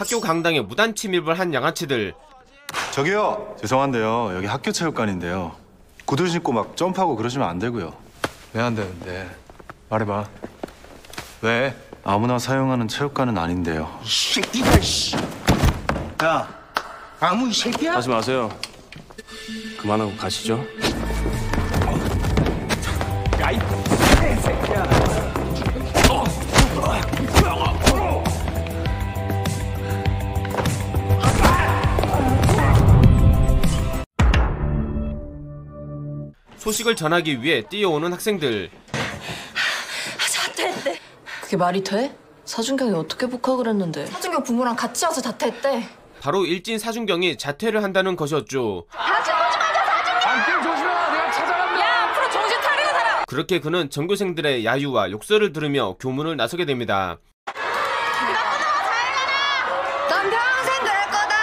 학교 강당에 무단 침입을 한 양아치들 저기요 죄송한데요 여기 학교 체육관인데요 구두 신고 막 점프하고 그러시면 안 되고요 왜 안 되는데? 말해봐. 왜? 아무나 사용하는 체육관은 아닌데요 이 새끼가 씨. 야, 아무 이 새끼야? 하지 마세요. 그만하고 가시죠. 소식을 전하기 위해 뛰어오는 학생들 자퇴했대. 그게 말이 돼? 사준경이 어떻게 복학을 했는데 사준경 부모랑 같이 와서 자퇴했대. 바로 일진 사준경이 자퇴를 한다는 것이었죠. 야, 앞으로 정신 차리고 살아. 그렇게 그는 전교생들의 야유와 욕설을 들으며 교문을 나서게 됩니다. 넌 평생 그럴 거다.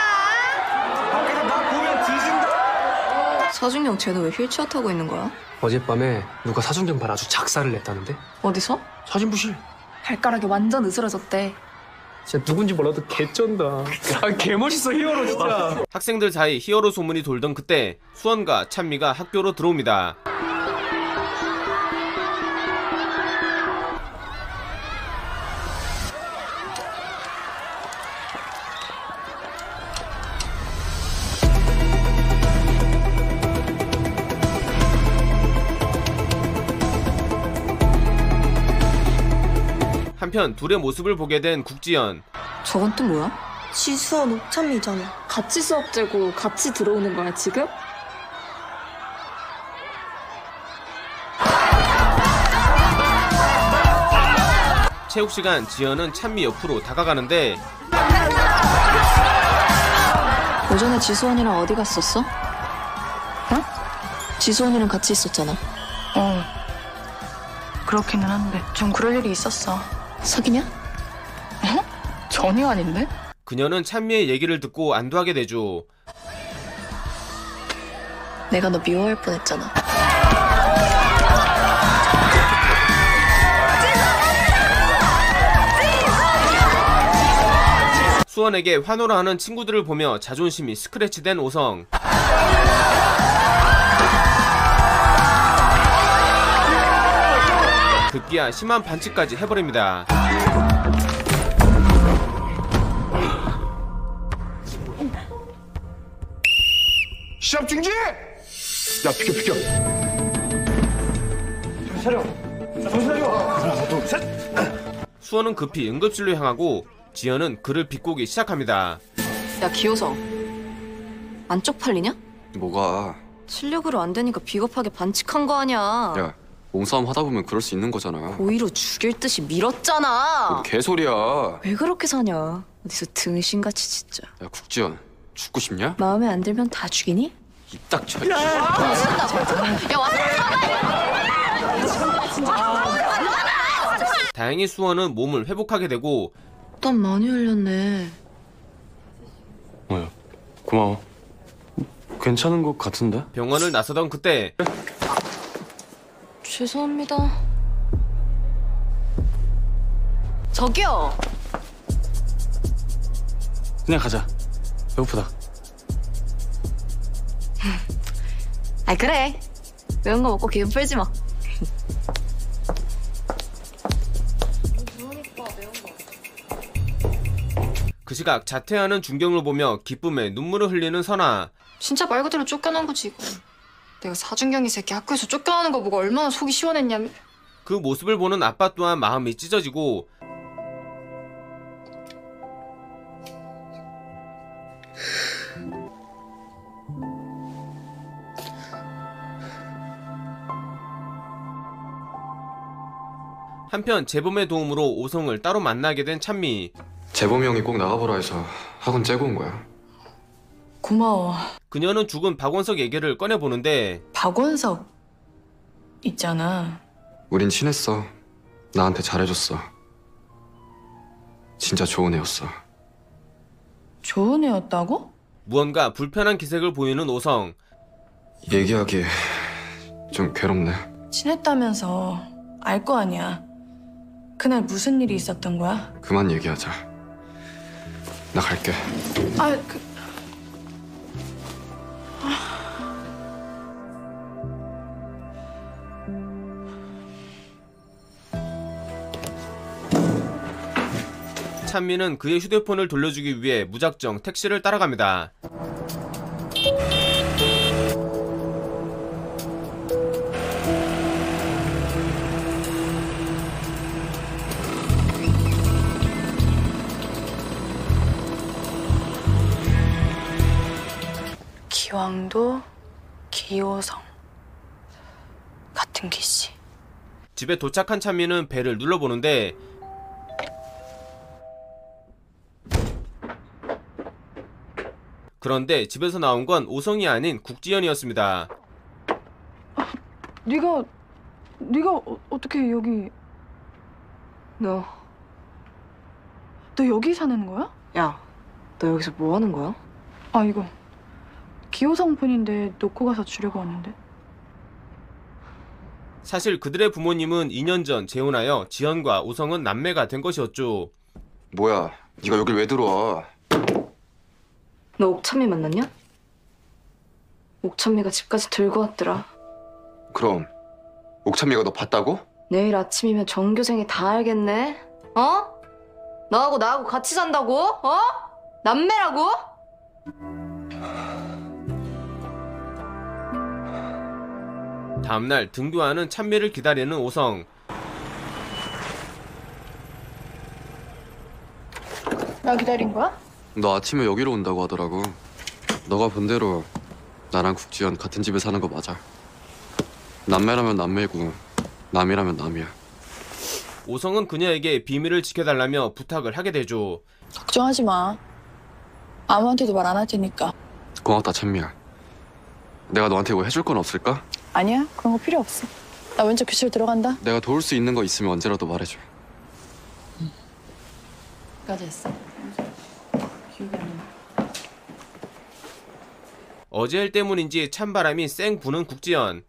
사준경 쟤는 왜 휠체어 타고 있는 거야? 어젯밤에 누가 사준경 발 아주 작사를 냈다는데? 어디서? 사진부실. 발가락이 완전 으스러졌대. 진짜 누군지 몰라도 개쩐다. 아, 개멋있어 히어로 진짜. 학생들 사이 히어로 소문이 돌던 그때 수원과 찬미가 학교로 들어옵니다. 한편 둘의 모습을 보게 된 국지연 저건 또 뭐야? 지수원 옥천미잖아. 같이 수업 재고 같이 들어오는 거야 지금? 체육 시간 지연은 찬미 옆으로 다가가는데 오전에 지수원이랑 어디 갔었어? 어? 지수원이랑 같이 있었잖아 어. 그렇기는 한데 좀 그럴 일이 있었어. 사귀냐? 전혀 아닌데? 그녀는 찬미의 얘기를 듣고 안도하게 되죠. 내가 너 미워할 뻔했잖아 수원에게 환호를 하는 친구들을 보며 자존심이 스크래치된 오성. 급기야 심한 반칙까지 해버립니다. 시합 중지! 야, 비켜, 비켜. 수원은 급히 응급실로 향하고 지연은 그를 비꼬기 시작합니다. 야 기호성 안 쪽팔리냐? 뭐가? 실력으로 안 되니까 비겁하게 반칙한 거 아니야 야, 몸싸움 하다 보면 그럴 수 있는 거잖아. 고의로 죽일 듯이 밀었잖아 뭔 개소리야. 왜 그렇게 사냐 어디서 등신같이 진짜 야, 국지연. 죽고 싶냐? 마음에 안 들면 다 죽이니? 입 닥쳐. 야 와서 다행히 수원은 몸을 회복하게 되고 땀 많이 흘렸네 뭐야? 고마워. 괜찮은 것 같은데? 병원을 나서던 그때 죄송합니다 저기요 그냥 가자. 배고프다. 아 그래 매운 거 먹고 기분 풀지 뭐 그 시각 자퇴하는 준경을 보며 기쁨에 눈물을 흘리는 선아. 진짜 말 그대로 쫓겨난 거지 이거. 내가 사준경이 새끼 학교에서 쫓겨나는 거 보고 얼마나 속이 시원했냐면 그 모습을 보는 아빠 또한 마음이 찢어지고 한편 재범의 도움으로 오성을 따로 만나게 된 찬미 재범이 형이 꼭 나가보라 해서 학원 째고 온 거야. 고마워. 그녀는 죽은 박원석 얘기를 꺼내보는데 박원석 있잖아. 우린 친했어. 나한테 잘해줬어. 진짜 좋은 애였어. 좋은 애였다고? 무언가 불편한 기색을 보이는 오성 얘기하기 좀 괴롭네. 친했다면서 알 거 아니야. 그날 무슨 일이 있었던 거야? 그만 얘기하자. 나 갈게. 아, 그... 찬미는 그의 휴대폰을 돌려주기 위해 무작정 택시를 따라갑니다. 기왕도 기호성 같은 기씨. 집에 도착한 찬미는 배를 눌러보는데 그런데 집에서 나온 건 오성이 아닌 국지연이었습니다. 네가... 네가 어, 어떻게 여기... 너, 너 여기 사는 거야? 야, 너 여기서 뭐 하는 거야? 아, 이거... 기호성 폰인데 놓고 가서 주려고 왔는데. 사실 그들의 부모님은 2년 전 재혼하여 지연과 오성은 남매가 된 것이었죠. 뭐야? 네가 여길 왜 들어와? 너 옥천미 만났냐? 옥천미가 집까지 들고 왔더라. 그럼 옥찬미가 너 봤다고? 내일 아침이면 전교생이 다 알겠네. 어? 너하고 나하고 같이 산다고? 어? 남매라고? 다음날 등교하는 찬미를 기다리는 오성. 나 기다린 거야? 너 아침에 여기로 온다고 하더라고. 너가 본 대로 나랑 국지연 같은 집에 사는 거 맞아. 남매라면 남매고 남이라면 남이야. 오성은 그녀에게 비밀을 지켜달라며 부탁을 하게 되죠. 걱정하지 마. 아무한테도 말 안 할 테니까. 고맙다 찬미야. 내가 너한테 뭐 해줄 건 없을까? 아니야, 그런 거 필요 없어. 나 먼저 교실 들어간다. 내가 도울 수 있는 거 있으면 언제라도 말해줘. 까지 했어. 어제 일 때문인지 찬바람이 쌩 부는 국지연.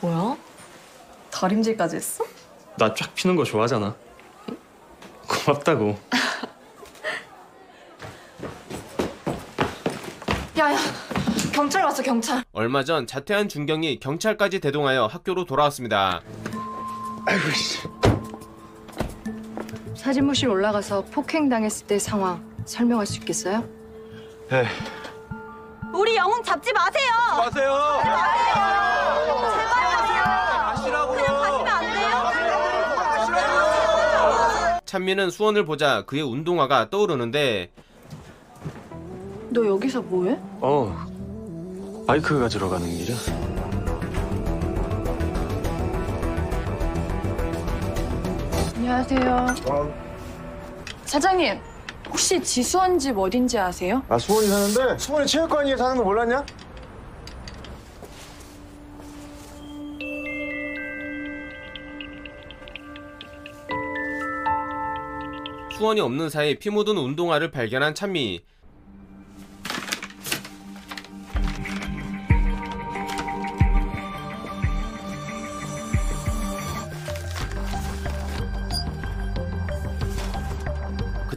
뭐야? 다림질까지 했어? 나 쫙 피는 거 좋아하잖아. 고맙다고. 야, 야. 경찰 왔어, 경찰. 얼마 전 자퇴한 준경이 경찰까지 대동하여 학교로 돌아왔습니다. 사진무실 올라가서 폭행당했을 때 상황 설명할 수 있겠어요? 우리 영웅 잡지 마세요. 마세요. 찬미는 수원을 보자 그의 운동화가 떠오르는데 너 여기서 뭐해? 어. 바이크 가지러 가는 길이야. 안녕하세요. 사장님, 혹시 지수원 집 어딘지 아세요? 아 수원이 사는데 수원이 체육관위에 사는 거 몰랐냐? 수원이 없는 사이 피 묻은 운동화를 발견한 찬미.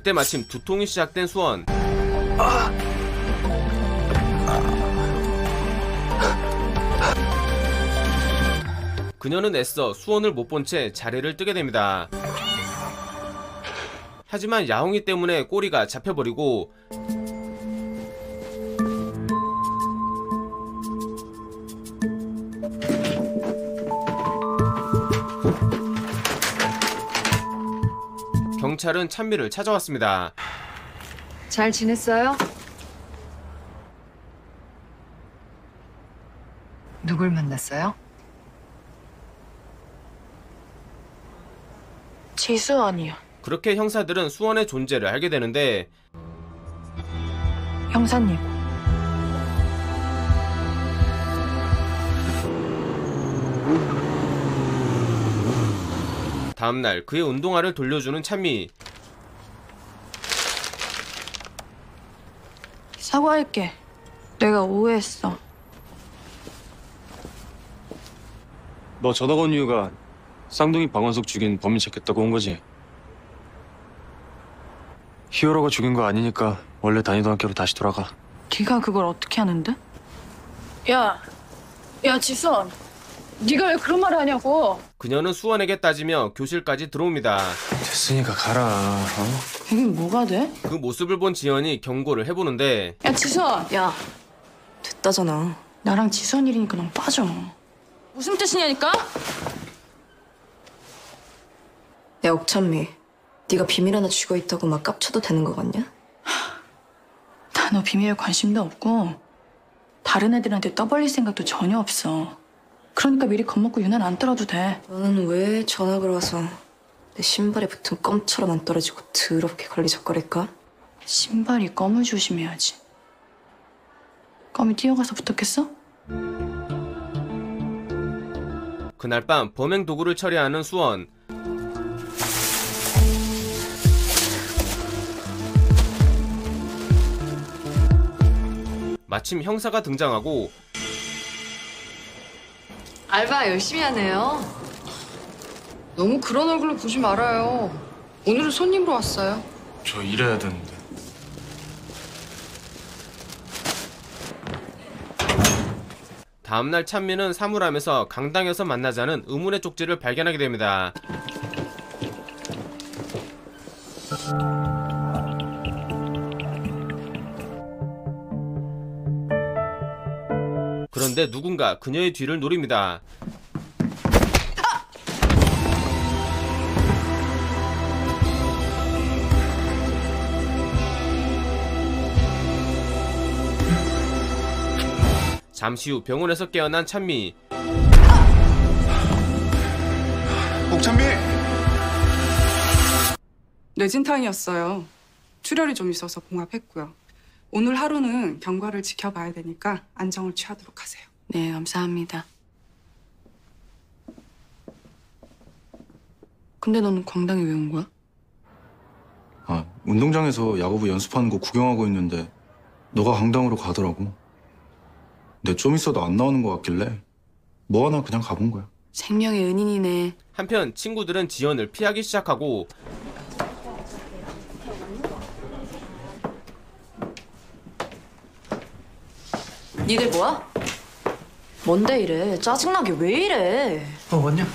그때 마침 두통이 시작된 수원. 그녀는 애써 수원을 못 본 채 자리를 뜨게 됩니다. 하지만 야옹이 때문에 꼬리가 잡혀버리고 경찰은 찬미를 찾아왔습니다. 잘 지냈어요? 누굴 만났어요? 지수원이요. 그렇게 형사들은 수원의 존재를 알게 되는데 형사님. 다음날 그의 운동화를 돌려주는 찬미. 사과할게. 내가 오해했어. 너 전학 온 이유가 쌍둥이 방원석 죽인 범인 찾겠다고 온 거지? 히어로가 죽인 거 아니니까 원래 다니던 학교로 다시 돌아가. 네가 그걸 어떻게 하는데? 야, 야 지선, 네가 왜 그런 말을 하냐고? 그녀는 수원에게 따지며 교실까지 들어옵니다. 됐으니까 가라. 어? 이게 뭐가 돼? 그 모습을 본 지연이 경고를 해보는데 야 지선, 야, 됐다잖아. 나랑 지선 일이니까 넌 빠져. 무슨 뜻이냐니까? 야, 옥찬미. 네가 비밀 하나 쥐고 있다고 막 깝쳐도 되는 거 같냐? 나 너 비밀에 관심도 없고 다른 애들한테 떠벌릴 생각도 전혀 없어. 그러니까 미리 겁먹고 유난 안 떨어도 돼. 너는 왜 전학을 와서 내 신발에 붙은 껌처럼 안 떨어지고 더럽게 걸리적거릴까? 신발이 껌을 조심해야지. 껌이 뛰어가서 붙었겠어? 그날 밤 범행 도구를 처리하는 수원. 마침 형사가 등장하고 알바 열심히 하네요. 너무 그런 얼굴로 보지 말아요. 오늘은 손님으로 왔어요. 저 일해야 되는데. 다음날 찬미는 사물함에서 강당에서 만나자는 의문의 쪽지를 발견하게 됩니다. 그런데 누군가 그녀의 뒤를 노립니다. 잠시 후 병원에서 깨어난 찬미. 옥찬미! 뇌진탕이었어요. 출혈이 좀 있어서 봉합했고요. 오늘 하루는 경과를 지켜봐야 되니까 안정을 취하도록 하세요. 네, 감사합니다. 근데 너는 광당에 왜 온 거야? 아, 운동장에서 야구부 연습하는 거 구경하고 있는데 너가 강당으로 가더라고. 근데 좀 있어도 안 나오는 것 같길래 뭐 하나 그냥 가본 거야. 생명의 은인이네. 한편 친구들은 지연을 피하기 시작하고 니들 뭐야? 뭔데 이래? 짜증나게 왜 이래? 어, 왔냐?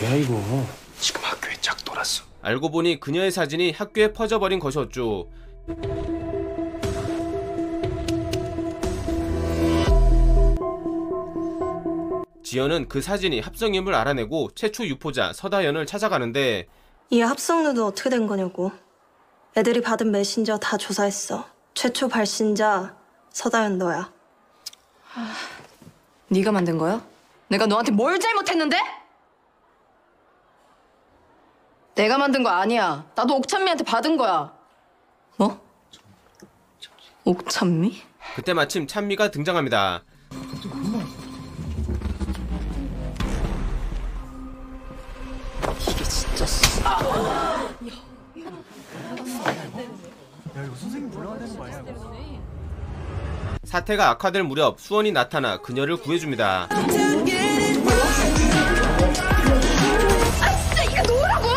뭐야 이거? 지금 학교에 짝 돌았어. 알고 보니 그녀의 사진이 학교에 퍼져버린 것이었죠. 지연은 그 사진이 합성임을 알아내고 최초 유포자 서다연을 찾아가는데 이 합성누드 어떻게 된 거냐고. 애들이 받은 메신저 다 조사했어. 최초 발신자 서다연 너야. 네가 만든 거야? 내가 너한테 뭘 잘못했는데? 내가 만든 거 아니야. 나도 옥찬미한테 받은 거야. 뭐? 옥찬미? 그때 마침 찬미가 등장합니다. 이게 진짜 씨. 사태가 악화될 무렵 수원이 나타나 그녀를 구해줍니다. 이거 놓으라고!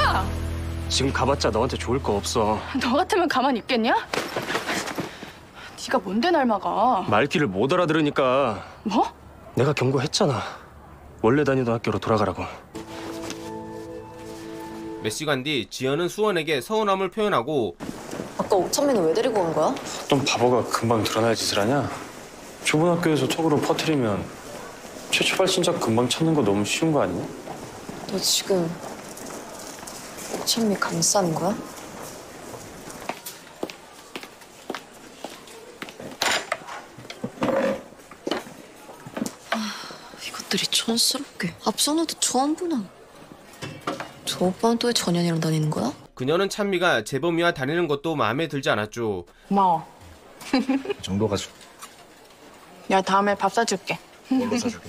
지금 가봤자 너한테 좋을 거 없어. 너 같으면 가만히 있겠냐? 네가 뭔데 날 막아? 말귀를 못 알아들으니까 뭐? 내가 경고했잖아. 원래 다니던 학교로 돌아가라고. 몇 시간 뒤 지연은 수원에게 서운함을 표현하고 아까 옥찬미는 왜 데리고 온 거야? 어떤 바보가 금방 드러날 짓을 하냐? 좁은 학교에서 톡으로 퍼뜨리면 최초 발신자 금방 찾는 거 너무 쉬운 거 아니야? 너 지금 옥찬미 감싸는 거야? 아, 이것들이 촌스럽게 앞서나도 처음 보나? 저 오빠는 또 왜 전현이랑 다니는 거야? 그녀는 찬미가 재범이와 다니는 것도 마음에 들지 않았죠. 고마워. 이 정도 가지고 야, 다음에 밥 사줄게. 뭘로 사주게.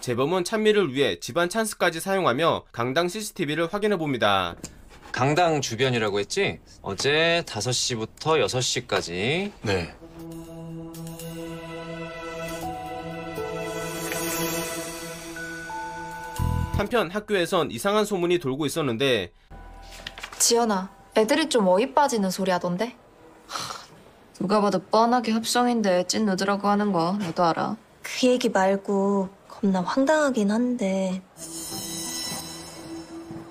재범은 찬미를 위해 집안 찬스까지 사용하며 강당 CCTV를 확인해 봅니다. 강당 주변이라고 했지? 어제 5시부터 6시까지 네. 한편 학교에선 이상한 소문이 돌고 있었는데 지연아, 애들이 좀 어이 빠지는 소리 하던데? 누가 봐도 뻔하게 협성인데 찐 누드라고 하는 거 너도 알아. 그 얘기 말고 겁나 황당하긴 한데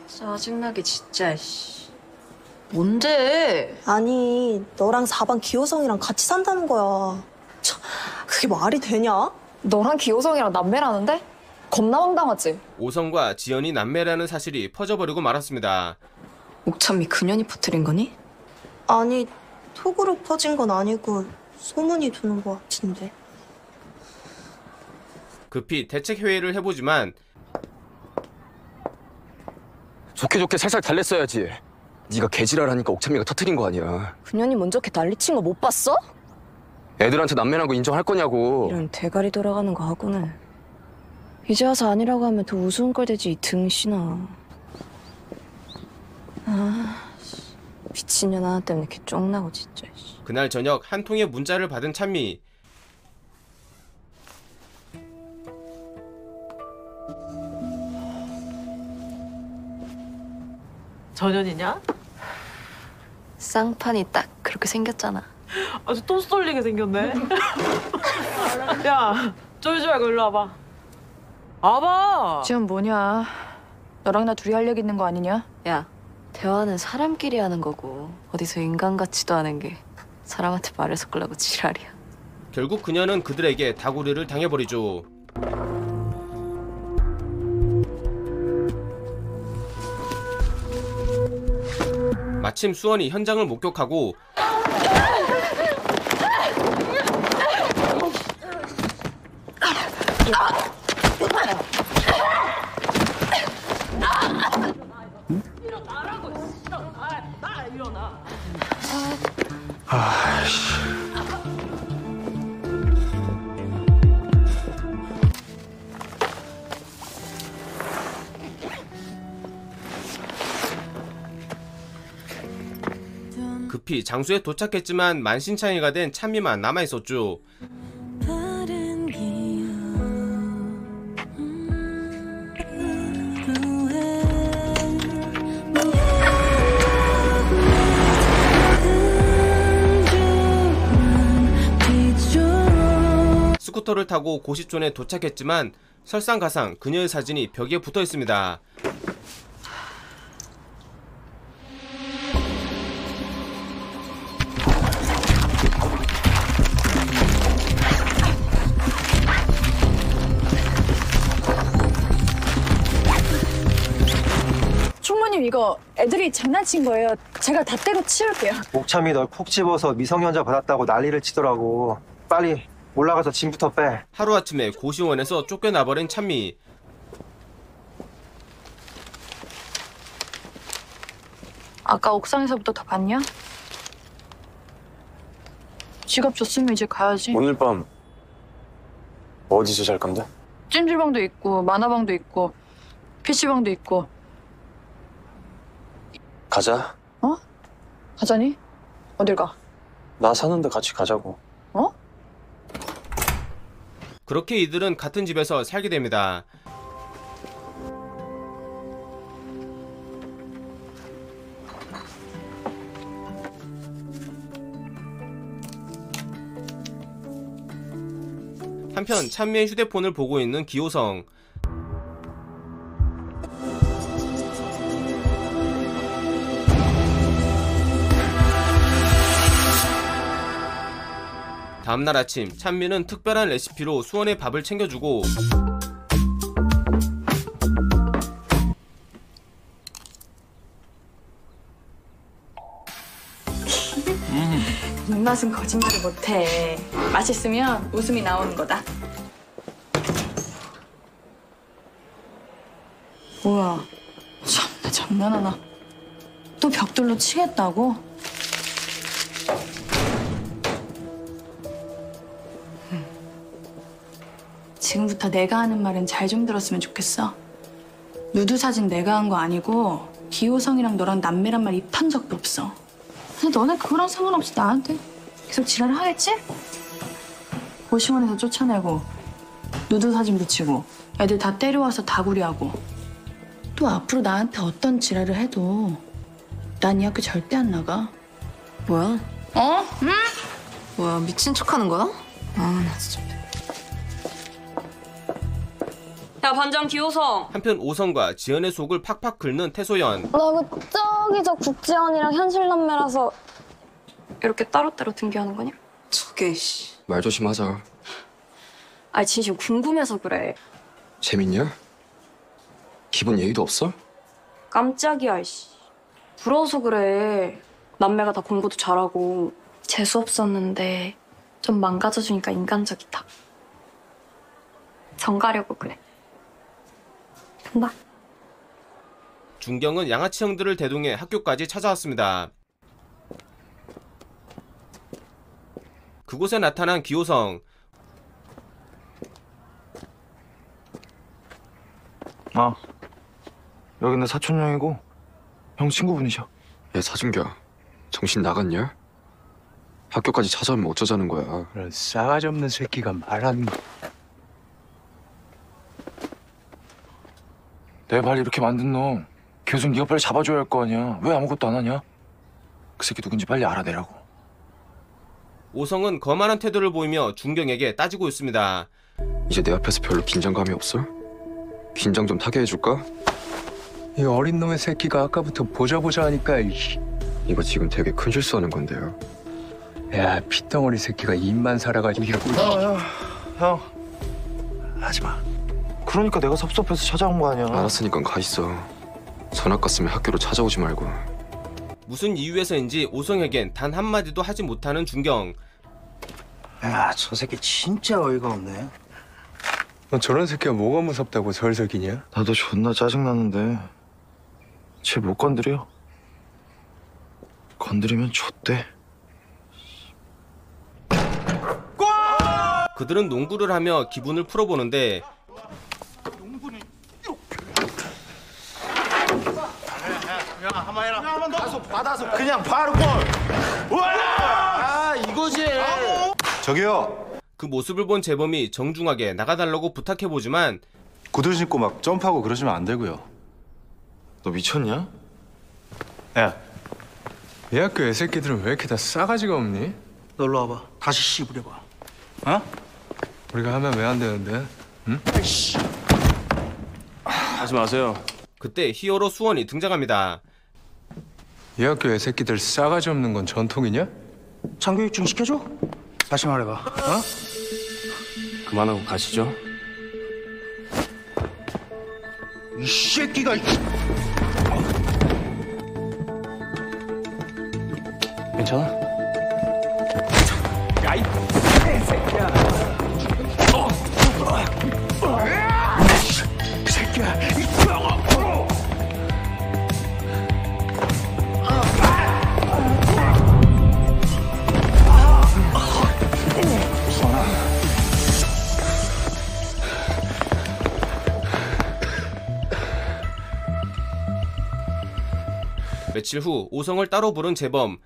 짜증나게 진짜 씨. 뭔데? 아니 너랑 4반 기호성이랑 같이 산다는 거야 참, 그게 말이 되냐? 너랑 기호성이랑 남매라는데? 겁나 황당하지? 오성과 지연이 남매라는 사실이 퍼져버리고 말았습니다. 옥천미 그년이 퍼뜨린 거니? 아니 톡으로 퍼진 건 아니고 소문이 도는 것 같은데 급히 대책 회의를 해보지만 좋게 좋게 살살 달랬어야지. 네가 개지랄하니까 옥찬미가 터트린 거 아니야. 그년이 먼저 걔 난리친 거 못 봤어? 애들한테 남매라고 인정할 거냐고. 이런 대가리 돌아가는 거 하고는 이제 와서 아니라고 하면 더 우스운 걸 되지 이 등신아 아 씨. 미친년 하나 때문에 걔 쫑나고 진짜 씨. 그날 저녁 한 통의 문자를 받은 찬미 전현이냐? 쌍판이 딱 그렇게 생겼잖아 아주 또 쏠리게 생겼네. 야, 쫄지 말고 일로 와봐. 와봐. 지금 뭐냐? 너랑 나 둘이 할 얘기 있는 거 아니냐? 야 대화는 사람끼리 하는 거고 어디서 인간 같지도 않은 게 사람한테 말을 섞으려고 지랄이야 결국 그녀는 그들에게 다구리를 당해버리죠. 마침 수원이 현장을 목격하고 장소에 도착했지만 만신창이가 된 찬미만 남아있었죠. 스쿠터를 타고 고시촌에 도착했지만 설상가상 그녀의 사진이 벽에 붙어 있습니다. 이거 애들이 장난친 거예요. 제가 다 때려 치울게요. 옥참이 널 콕 집어서 미성년자 받았다고 난리를 치더라고. 빨리 올라가서 짐부터 빼. 하루아침에 고시원에서 쫓겨나버린 찬미. 아까 옥상에서부터 다 봤냐? 지갑 줬으면 이제 가야지. 오늘 밤 어디서 잘 건데? 찜질방도 있고 만화방도 있고 PC방도 있고 가자. 어? 가자니? 어딜 가? 나 사는데 같이 가자고. 그렇게 이들은 같은 집에서 살게 됩니다. 한편 찬미의 휴대폰을 보고 있는 기호성. 다음날 아침 찬미는 특별한 레시피로 수원의 밥을 챙겨주고 입맛은 거짓말을 못해. 맛있으면 웃음이 나오는 거다. 뭐야? 참나 장난하나. 또 벽돌로 치겠다고? 지금부터 내가 하는 말은 잘 좀 들었으면 좋겠어. 누드 사진 내가 한 거 아니고 기호성이랑 너랑 남매란 말 입한 적도 없어. 근데 너네 그거랑 상관없이 나한테 계속 지랄을 하겠지? 고시원에서 쫓아내고 누드 사진 붙이고 애들 다 때려와서 다구리하고 또 앞으로 나한테 어떤 지랄을 해도 난 이 학교 절대 안 나가. 뭐야? 어? 응? 뭐야 미친 척하는 거야? 아 나 진짜. 야 반장 기호성 한편 오성과 지연의 속을 팍팍 긁는 태소연. 나 그 저기 저 국지연이랑 현실 남매라서 이렇게 따로따로 등교하는 거냐? 저게 씨. 말 조심하자. 아니 진심 궁금해서 그래. 재밌냐? 기본 예의도 없어? 깜짝이야 씨. 부러워서 그래. 남매가 다 공부도 잘하고 재수 없었는데 좀 망가져 주니까 인간적이다. 정 가려고 그래. 간다. 준경은 양아치 형들을 대동해 학교까지 찾아왔습니다. 그곳에 나타난 기호성. 아, 여기 내 사촌 형이고 형 친구분이셔. 야 사준규야 정신 나갔냐? 학교까지 찾아오면 어쩌자는 거야 그런 싸가지 없는 새끼가 말하는 거. 내 발 이렇게 만든 놈 교수 네가 빨리 잡아줘야 할 거 아니야. 왜 아무것도 안 하냐? 그 새끼 누군지 빨리 알아내라고. 오성은 거만한 태도를 보이며 준경에게 따지고 있습니다. 이제 내 앞에서 별로 긴장감이 없어? 긴장 좀 타게 해줄까? 이 어린 놈의 새끼가 아까부터 보자 보자 하니까 이- 이거 지금 되게 큰 실수하는 건데요 야 핏덩어리 새끼가 입만 살아가지고 이거 형, 형, 하지 마. 그러니까 내가 섭섭해서 찾아온 거 아니야. 알았으니까 가 있어 전학 갔으면 학교로 찾아오지 말고 무슨 이유에서인지 오성에겐 단 한마디도 하지 못하는 준경. 야, 저 새끼 진짜 어이가 없네. 너 저런 새끼가 뭐가 무섭다고 설석이냐? 나도 존나 짜증나는데 쟤 못 건드려. 건드리면 좆대. 그들은 농구를 하며 기분을 풀어보는데 한번 해라. 한번 더. 가서 받아서 그냥 바로 골. 우와! 아, 이거지. 저기요. 그 모습을 본 재범이 정중하게 나가달라고 부탁해보지만 구두 신고 막 점프하고 그러시면 안 되고요. 너 미쳤냐? 야, 이 학교 애새끼들은 왜 이렇게 다 싸가지가 없니? 놀러 와봐. 다시 씹으려봐. 어? 우리가 하면 왜 안 되는데? 응? 하지 마세요. 그때 히어로 수원이 등장합니다. 이 학교 애새끼들 싸가지 없는 건 전통이냐? 장교육 좀 시켜줘? 다시 말해봐. 어? 그만하고 가시죠. 이 새끼가. 괜찮아? 며칠 후 오성을 따로 부른 재범.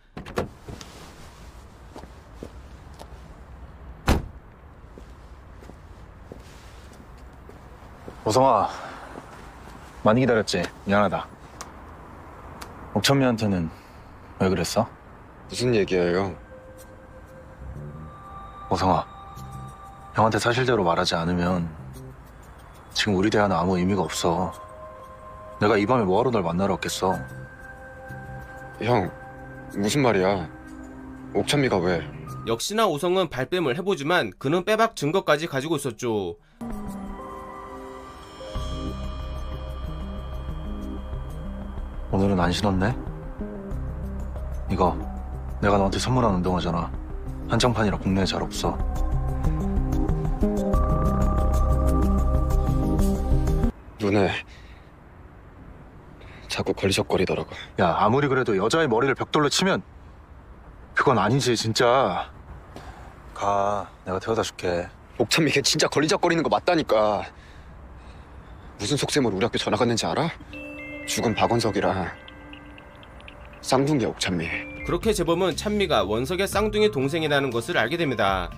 오성아, 많이 기다렸지? 미안하다. 옥천미한테는 왜 그랬어? 무슨 얘기예요? 오성아, 형한테 사실대로 말하지 않으면 지금 우리 대화는 아무 의미가 없어. 내가 이 밤에 뭐하러 널 만나러 왔겠어? 형 무슨 말이야 옥천미가 왜 역시나 오성은 발뺌을 해보지만 그는 빼박 증거까지 가지고 있었죠. 오늘은 안 신었네? 이거 내가 너한테 선물한 운동화잖아. 한정판이라 국내에 잘 없어. 눈에 자꾸 걸리적거리더라고 야, 아무리 그래도 여자의 머리를 벽돌로 치면 그건 아니지, 진짜. 가, 내가 태워다 줄게. 옥천미 걔 진짜 걸리적거리는 거 맞다니까 무슨 속셈으로 우리 학교 전화 갔는지 알아? 죽은 박원석이랑 쌍둥이 옥천미 그렇게 재범은 찬미가 원석의 쌍둥이 동생이라는 것을 알게 됩니다.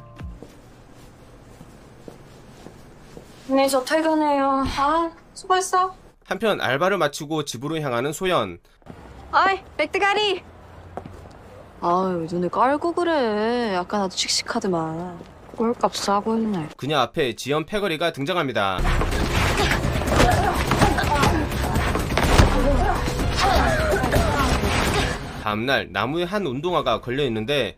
언니 저 퇴근해요. 아 수고했어. 한편 알바를 마치고 집으로 향하는 소연. 어이, 백대가리! 아유, 눈을 깔고 그래. 아까 나도 씩씩하더만. 꼴값 싸고 있네. 그녀 앞에 지연 패거리가 등장합니다. 다음날 나무에 한 운동화가 걸려 있는데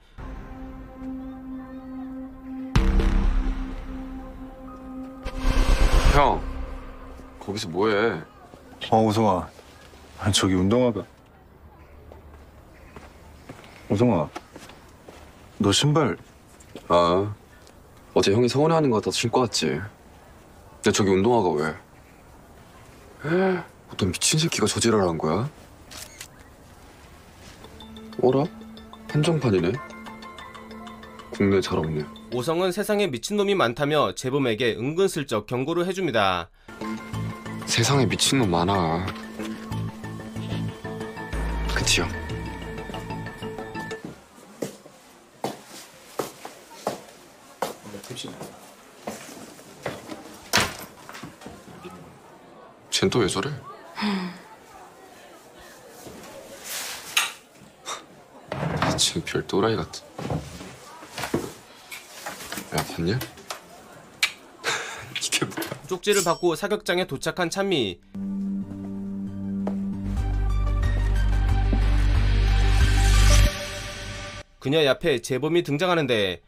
형 거기서 뭐해 어 우성아. 아니, 저기 운동화가. 우성아. 너 신발. 아. 어제 형이 서운해하는 거 같아서 신고 왔지. 근데 저기 운동화가 왜? 어떤 미친 새끼가 저지랄 한 거야? 어라? 한정판이네? 국내 잘 없네. 오성은 세상에 미친놈이 많다며 재범에게 은근슬쩍 경고를 해줍니다. 세상에 미친놈 많아 그치요? 쟨 또 왜 저래? 미친 별 또라이 같아 야 봤냐? 쪽지를 받고 사격장에 도착한 찬미. 그녀 앞에 재범이 등장하는데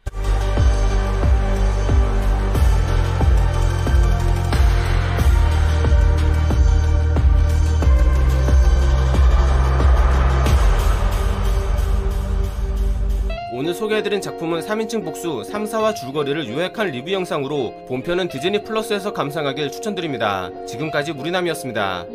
소개해드린 작품은 3인칭 복수 3, 4화 줄거리를 요약한 리뷰 영상으로 본편은 디즈니 플러스에서 감상하길 추천드립니다. 지금까지 무리남이었습니다.